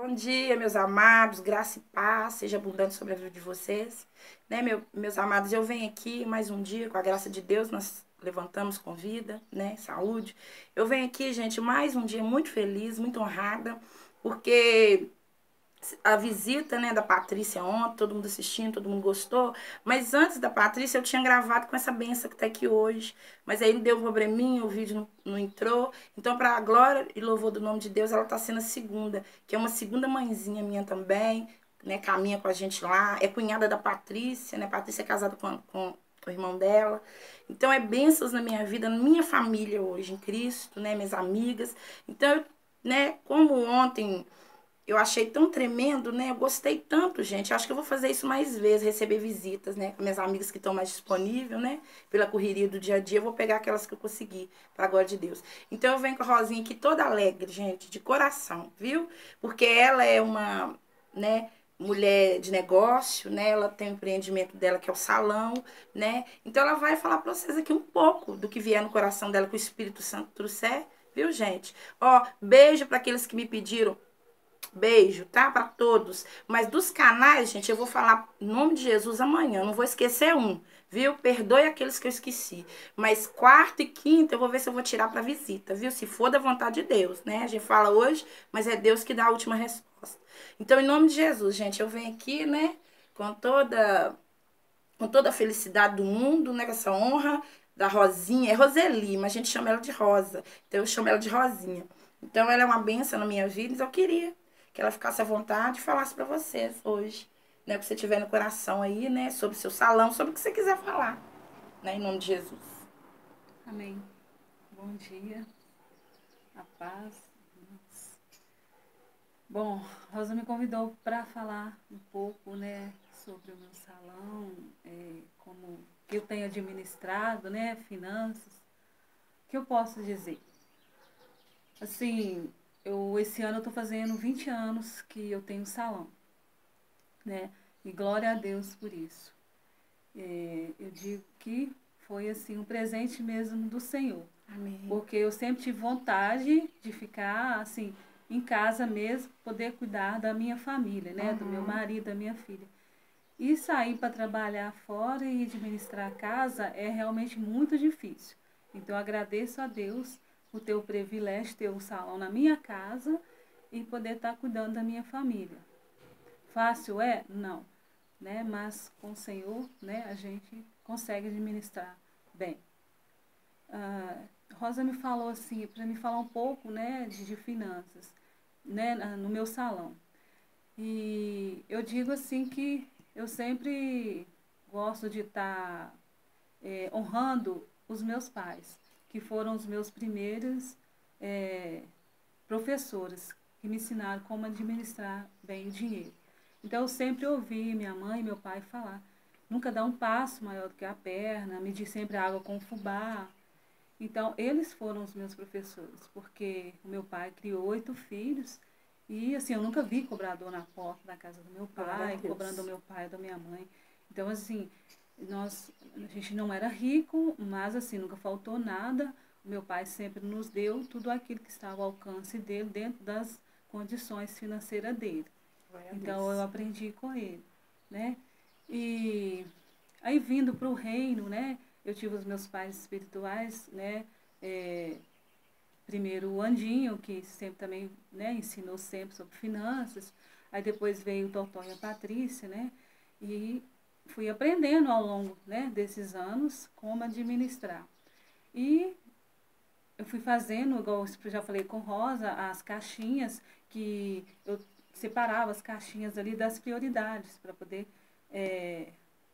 Bom dia, meus amados, graça e paz, seja abundante sobre a vida de vocês. Né, meu, meus amados, eu venho aqui mais um dia, com a graça de Deus, nós levantamos com vida, né, saúde. Eu venho aqui, gente, mais um dia muito feliz, muito honrada, porque a visita né, da Patrícia ontem, todo mundo assistindo, todo mundo gostou. Mas antes da Patrícia, eu tinha gravado com essa benção que está aqui hoje. Mas aí deu um probleminha, o vídeo não, não entrou. Então, para a glória e louvor do nome de Deus, ela está sendo a segunda, que é uma segunda mãezinha minha também, né? Caminha com a gente lá. É cunhada da Patrícia, né? Patrícia é casada com, com, com o irmão dela. Então, é bênçãos na minha vida, na minha família hoje, em Cristo, né? Minhas amigas. Então, né, como ontem eu achei tão tremendo, né? Eu gostei tanto, gente. Acho que eu vou fazer isso mais vezes, receber visitas, né? Com minhas amigas que estão mais disponíveis, né? Pela correria do dia a dia, eu vou pegar aquelas que eu consegui, para a glória de Deus. Então eu venho com a Rosinha aqui toda alegre, gente, de coração, viu? Porque ela é uma, né? mulher de negócio, né? Ela tem o empreendimento dela que é o salão, né? Então ela vai falar para vocês aqui um pouco do que vier no coração dela que o Espírito Santo trouxer, viu, gente? Ó, beijo para aqueles que me pediram Beijo, tá? Para todos. Mas dos canais, gente, eu vou falar em nome de Jesus amanhã. Não vou esquecer um, viu? Perdoe aqueles que eu esqueci. Mas quarta e quinta eu vou ver se eu vou tirar para visita, viu? Se for da vontade de Deus, né? A gente fala hoje, mas é Deus que dá a última resposta. Então, em nome de Jesus, gente, eu venho aqui, né? Com toda com toda a felicidade do mundo, né? Com essa honra da Rosinha. É Roseli, mas a gente chama ela de Rosa. Então, eu chamo ela de Rosinha. Então, ela é uma benção na minha vida, então eu queria que ela ficasse à vontade e falasse para vocês hoje, né, que você tiver no coração aí, né, sobre o seu salão, sobre o que você quiser falar, né, em nome de Jesus. Amém. Bom dia, a paz. Bom, Rosa me convidou para falar um pouco, né, sobre o meu salão, é, como eu tenho administrado, né, finanças. O que eu posso dizer? Assim, eu esse ano eu tô fazendo 20 anos que eu tenho salão, né? E glória a Deus por isso. É, eu digo que foi assim um presente mesmo do Senhor. Amém. Porque eu sempre tive vontade de ficar assim em casa mesmo, poder cuidar da minha família, né, uhum. do meu marido, da minha filha. E sair para trabalhar fora e administrar a casa é realmente muito difícil. Então eu agradeço a Deus o privilégio de ter um salão na minha casa e poder estar tá cuidando da minha família. Fácil é? Não. Né? Mas com o Senhor né, a gente consegue administrar bem. Uh, Rosa me falou assim, para me falar um pouco né, de, de finanças né, no meu salão. E eu digo assim que eu sempre gosto de estar tá, é, honrando os meus pais que foram os meus primeiros é, professores que me ensinaram como administrar bem o dinheiro. Então, eu sempre ouvi minha mãe e meu pai falar, nunca dá um passo maior do que a perna, medir sempre a água com fubá. Então, eles foram os meus professores, porque o meu pai criou oito filhos e, assim, eu nunca vi cobrador na porta da casa do meu pai, cobrando o meu pai e da minha mãe. Então, assim, nós, a gente não era rico, mas assim, nunca faltou nada. O meu pai sempre nos deu tudo aquilo que estava ao alcance dele, dentro das condições financeiras dele. Então eu aprendi com ele, né? E aí vindo para o reino, né? Eu tive os meus pais espirituais, né? É, primeiro o Andinho, que sempre também né, ensinou sempre sobre finanças. Aí depois veio o Totó e a Patrícia, né? E fui aprendendo ao longo né, desses anos como administrar. E eu fui fazendo, igual eu já falei com Rosa, as caixinhas que eu separava as caixinhas ali das prioridades para poder é,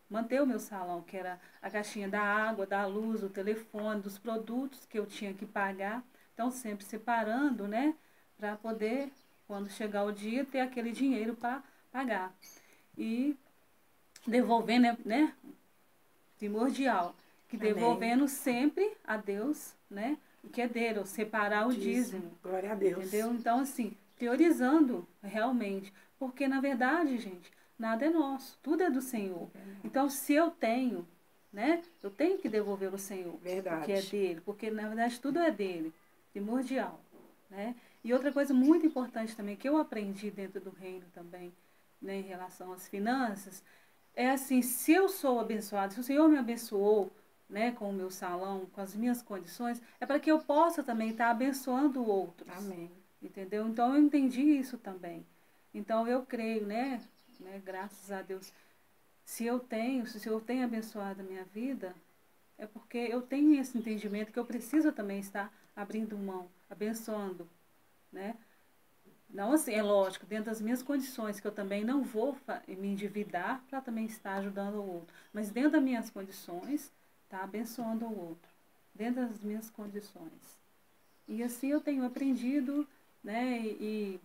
manter o meu salão, que era a caixinha da água, da luz, do telefone, dos produtos que eu tinha que pagar. Então, sempre separando, né, para poder, quando chegar o dia, ter aquele dinheiro para pagar. E devolvendo, né? Primordial. Que Amém. devolvendo sempre a Deus, né? O que é dele, separar o dízimo. dízimo. Glória a Deus. Entendeu? Então, assim, priorizando realmente. Porque, na verdade, gente, nada é nosso, tudo é do Senhor. Então, se eu tenho, né? Eu tenho que devolver ao Senhor. Verdade. O que é dele. Porque, na verdade, tudo é dele. Primordial. Né? E outra coisa muito importante também, que eu aprendi dentro do reino também, né, em relação às finanças, é assim, se eu sou abençoado, se o Senhor me abençoou, né, com o meu salão, com as minhas condições, é para que eu possa também estar abençoando outros. Amém. Entendeu? Então eu entendi isso também. Então eu creio, né, né, graças a Deus, se eu tenho, se o Senhor tem abençoado a minha vida, é porque eu tenho esse entendimento que eu preciso também estar abrindo mão, abençoando, né? Não assim, é lógico, dentro das minhas condições, que eu também não vou me endividar para também estar ajudando o outro. Mas dentro das minhas condições, tá abençoando o outro. Dentro das minhas condições. E assim eu tenho aprendido, né? E,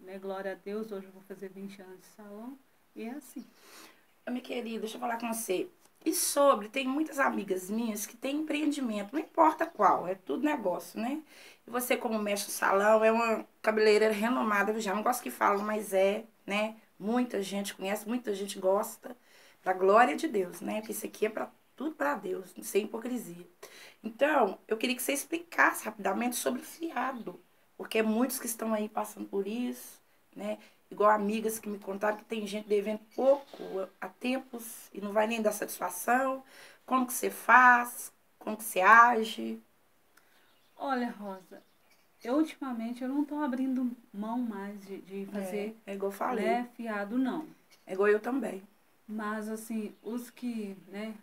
né, glória a Deus, hoje eu vou fazer 20 anos de salão. E é assim. Minha querida, deixa eu falar com você. E sobre, tem muitas amigas minhas que têm empreendimento, não importa qual, é tudo negócio, né? E você, como mestre salão, é uma cabeleireira renomada, eu já não gosto que falam, mas é, né? Muita gente conhece, muita gente gosta, pra glória de Deus, né? Porque isso aqui é para tudo para Deus, sem hipocrisia. Então, eu queria que você explicasse rapidamente sobre o fiado, porque muitos que estão aí passando por isso, né? Igual amigas que me contaram que tem gente devendo pouco há tempos e não vai nem dar satisfação. Como que você faz? Como que você age? Olha, Rosa, eu ultimamente eu não estou abrindo mão mais de, de fazer é, é igual eu falei. Né, fiado, não. É igual eu também. Mas assim, os que né,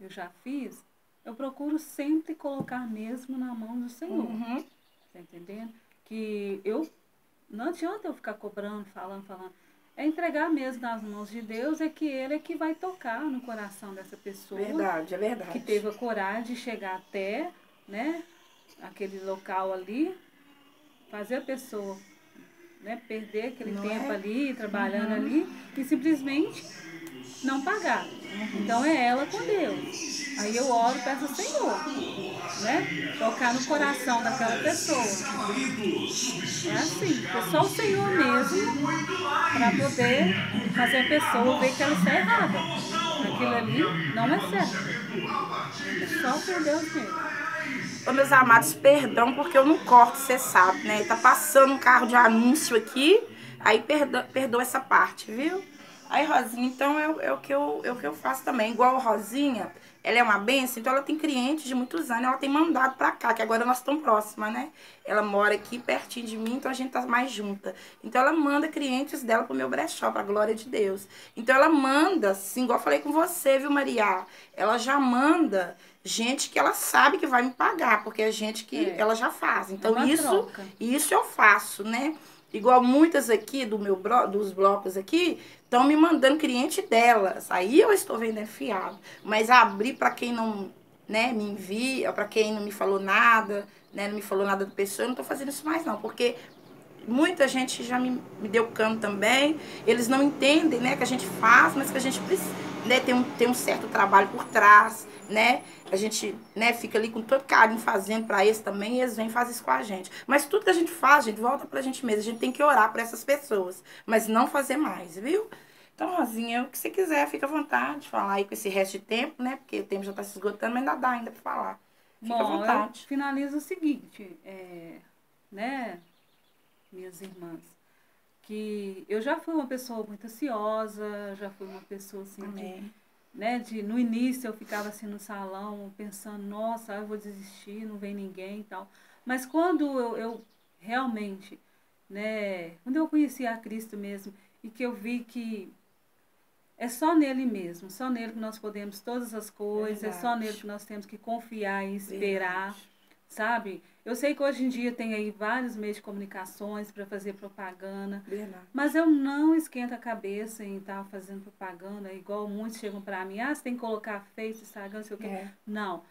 eu já fiz, eu procuro sempre colocar mesmo na mão do Senhor. Uhum. Tá entendendo? Que eu não adianta eu ficar cobrando, falando, falando. É entregar mesmo nas mãos de Deus, é que Ele é que vai tocar no coração dessa pessoa. Verdade, é verdade. Que teve a coragem de chegar até, né, aquele local ali, fazer a pessoa né, perder aquele não tempo é? ali, trabalhando uhum. ali, e simplesmente não pagar. Então é ela com Deus. Aí eu oro e peço ao Senhor, né? Tocar no coração daquela pessoa. É assim, é só o Senhor mesmo para poder fazer a pessoa ver que ela está errada. Aquilo ali não é certo. É só por Deus mesmo. Ô, meus amados, perdão porque eu não corto, você sabe, né? Tá passando um carro de anúncio aqui, aí perdoa, perdoa essa parte, viu? Aí, Rosinha, então é, é, o que eu, é o que eu faço também. Igual a Rosinha, ela é uma benção, então ela tem clientes de muitos anos, ela tem mandado pra cá, que agora nós estamos próximas, né? Ela mora aqui pertinho de mim, então a gente tá mais junta. Então ela manda clientes dela pro meu brechó, pra glória de Deus. Então ela manda, assim, igual eu falei com você, viu, Maria? Ela já manda gente que ela sabe que vai me pagar, porque é gente que é. ela já faz. Então é isso, troca. isso eu faço, né? Igual muitas aqui do meu dos blocos aqui estão me mandando cliente delas. Aí eu estou vendendo fiado. Mas abrir para quem não né, me envia, para quem não me falou nada, né, não me falou nada do pessoa, eu não estou fazendo isso mais não, porque muita gente já me, me deu cano também. Eles não entendem, né, que a gente faz, mas que a gente precisa, né, tem um, tem um certo trabalho por trás né? A gente, né, fica ali com todo carinho fazendo para eles também, e eles vêm e fazem isso com a gente. Mas tudo que a gente faz, a gente volta pra gente mesmo. A gente tem que orar para essas pessoas, mas não fazer mais, viu? Então, Rosinha, o que você quiser, fica à vontade de falar aí com esse resto de tempo, né? Porque o tempo já tá se esgotando, mas ainda dá ainda para falar. Fica Bom, à vontade. Eu finalizo o seguinte, é, né, minhas irmãs, que eu já fui uma pessoa muito ansiosa, já fui uma pessoa assim Amém. de né, de, no início eu ficava assim no salão pensando, nossa, eu vou desistir, não vem ninguém e tal. Mas quando eu, eu realmente, né, quando eu conheci a Cristo mesmo e que eu vi que é só nele mesmo, só nele que nós podemos todas as coisas, Verdade. é só nele que nós temos que confiar e esperar. Verdade sabe? Eu sei que hoje em dia tem aí vários meios de comunicações para fazer propaganda, Verdade. mas eu não esquento a cabeça em estar tá fazendo propaganda, igual muitos chegam para mim, ah, você tem que colocar Face, Instagram, não sei o quê. É. Não.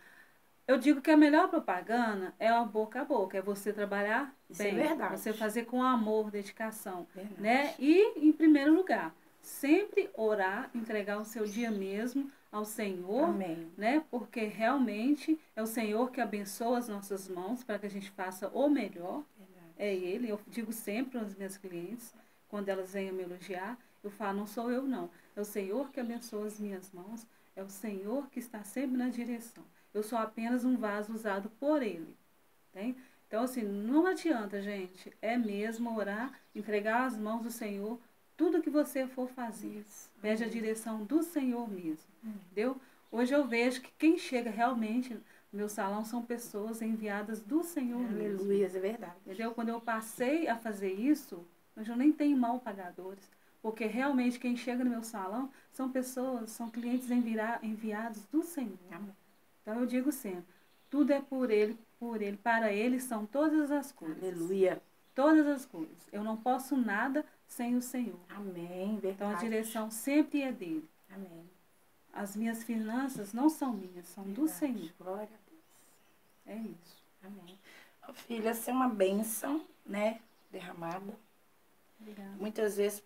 Eu digo que a melhor propaganda é a boca a boca, é você trabalhar Isso é bem, é verdade. você fazer com amor, dedicação, verdade. né? E em primeiro lugar, sempre orar, entregar o seu dia mesmo ao Senhor, Amém. né? Porque realmente é o Senhor que abençoa as nossas mãos para que a gente faça o melhor. Verdade. É Ele. Eu digo sempre aos meus clientes, quando elas venham me elogiar, eu falo, não sou eu não. É o Senhor que abençoa as minhas mãos. É o Senhor que está sempre na direção. Eu sou apenas um vaso usado por Ele. Tem? Então, assim, não adianta, gente. É mesmo orar, entregar as mãos do Senhor, tudo que você for fazer. Isso. Pede a direção do Senhor mesmo. Hum. Entendeu? Hoje eu vejo que quem chega realmente no meu salão são pessoas enviadas do Senhor Aleluia, mesmo. Aleluia, é verdade. Entendeu? Quando eu passei a fazer isso, hoje eu nem tenho mal pagadores. Porque realmente quem chega no meu salão são pessoas, são clientes enviados do Senhor. Então eu digo sempre, tudo é por Ele, por Ele, para Ele são todas as coisas. Aleluia. Todas as coisas. Eu não posso nada sem o Senhor. Amém. Verdade. Então a direção sempre é dele. Amém. As minhas finanças não são minhas, são verdade. do Senhor. Glória a Deus. É isso. Amém. Oh, filha, essa é uma bênção, né? Derramada. Obrigada. Muitas vezes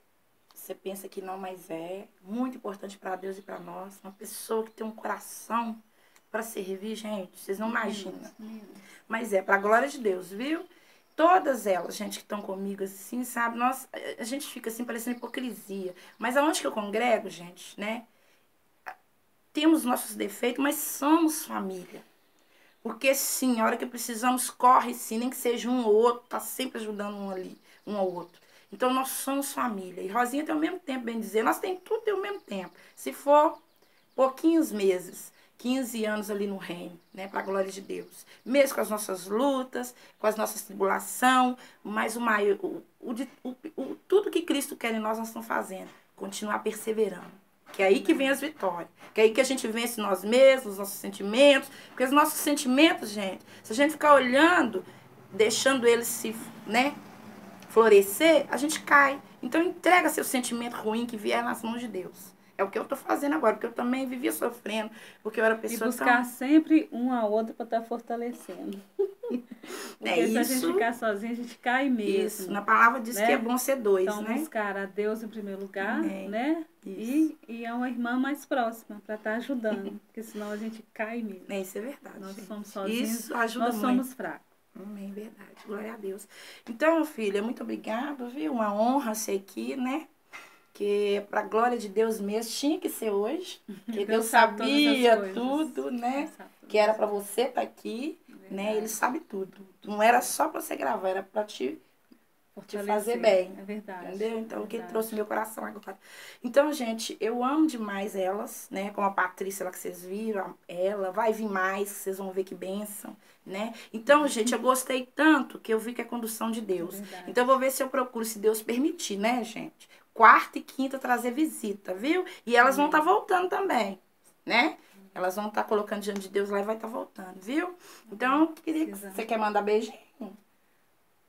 você pensa que não, mas é muito importante para Deus e para nós. Uma pessoa que tem um coração para servir, gente, vocês não imaginam. Mas é para a glória de Deus, viu? Todas elas, gente, que estão comigo assim, sabe? Nós, a gente fica assim parecendo hipocrisia. Mas aonde que eu congrego, gente, né? Temos nossos defeitos, mas somos família. Porque sim, a hora que precisamos, corre sim, nem que seja um ou outro, tá sempre ajudando um ali, um ao outro. Então nós somos família. E Rosinha tem o mesmo tempo, bem dizer. Nós temos tudo tem o mesmo tempo. Se for pouquinhos meses, 15 anos ali no reino, né, para a glória de Deus. Mesmo com as nossas lutas, com as nossas tribulações, mas o maior, o, o, o, tudo que Cristo quer em nós, nós estamos fazendo. Continuar perseverando. Que é aí que vem as vitórias. Que é aí que a gente vence nós mesmos, os nossos sentimentos. Porque os nossos sentimentos, gente, se a gente ficar olhando, deixando eles se, né, florescer, a gente cai. Então entrega seu sentimento ruim que vier nas mãos de Deus. É o que eu estou fazendo agora, porque eu também vivia sofrendo, porque eu era pessoa E buscar tão... sempre um a outro para estar tá fortalecendo. É se isso. a gente ficar sozinho, a gente cai mesmo. Isso, na palavra diz né? que é bom ser dois, então, né? buscar a Deus em primeiro lugar, né? E, e é uma irmã mais próxima para estar tá ajudando, porque senão a gente cai mesmo. É, isso é verdade. Nós gente. somos sozinhos, isso ajuda nós muito. somos fracos. Amém, verdade. Glória a Deus. Então, filha, muito obrigada, viu? Uma honra ser aqui, né? Que para a glória de Deus mesmo tinha que ser hoje. Que Deus, Deus sabia tudo, né? Que era para você estar tá aqui, verdade. né? Ele sabe tudo. Não era só para você gravar, era para te te fazer bem. É verdade. Entendeu? Então, é o que trouxe meu coração agora. Então, gente, eu amo demais elas, né? Como a Patrícia lá que vocês viram, ela. Vai vir mais, vocês vão ver que benção, né? Então, gente, eu gostei tanto que eu vi que é condução de Deus. É então, eu vou ver se eu procuro, se Deus permitir, né, gente? Quarta e quinta trazer visita, viu? E elas vão estar tá voltando também, né? Elas vão estar tá colocando diante de Deus lá e vai estar tá voltando, viu? Então, queria, você quer mandar beijinho?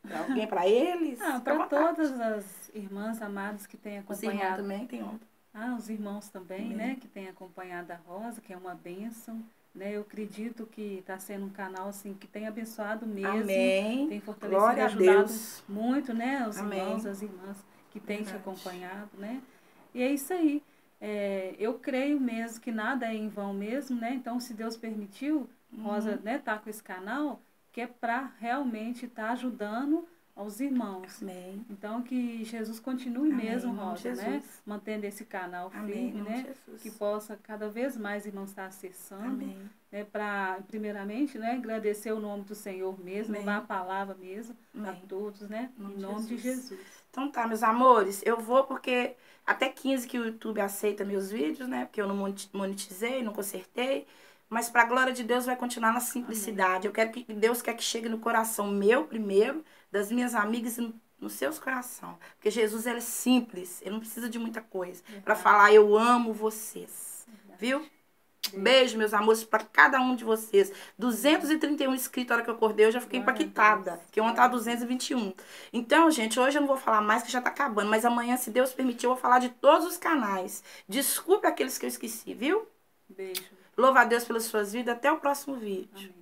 Pra alguém para eles? Ah, para todas as irmãs amadas que têm Os acompanhado. também tem ontem. Ah, os irmãos também, Amém. né? Que têm acompanhado a Rosa, que é uma bênção. Né? Eu acredito que está sendo um canal assim que tem abençoado mesmo. Amém. Tem fortalecido e a ajudado Deus. muito, né? Os Amém. irmãos, as irmãs que têm te Verdade. acompanhado, né? E é isso aí. É, eu creio mesmo que nada é em vão mesmo, né? Então, se Deus permitiu, Rosa, Uhum. né, tá com esse canal, que é para realmente estar ajudando aos irmãos. Amém. Então, que Jesus continue Amém, mesmo, Rosa, né? Mantendo esse canal Amém. firme, né? Jesus. Que possa cada vez mais irmãos estar acessando, Amém. Né? Para, primeiramente, né? Agradecer o nome do Senhor mesmo, Amém. a palavra mesmo a Amém. todos, né? Em nome Em de nome de Jesus. Jesus. Então tá, meus amores, eu vou porque até 15 que o YouTube aceita meus vídeos, né? Porque eu não moneti- monetizei, não consertei. Mas para a glória de Deus vai continuar na simplicidade. Eu quero que Deus quer que chegue no coração meu primeiro, das minhas amigas e no, nos seus coração. Porque Jesus ele é simples, ele não precisa de muita coisa para falar eu amo vocês. Viu? Beijo, meus amores, para cada um de vocês. 231 inscritos, a hora que eu acordei, eu já fiquei impactada. Que ontem tá 221. Então, gente, hoje eu não vou falar mais, que já tá acabando. Mas amanhã, se Deus permitir, eu vou falar de todos os canais. Desculpe aqueles que eu esqueci, viu? Beijo. Louva a Deus pelas suas vidas. Até o próximo vídeo. Amém.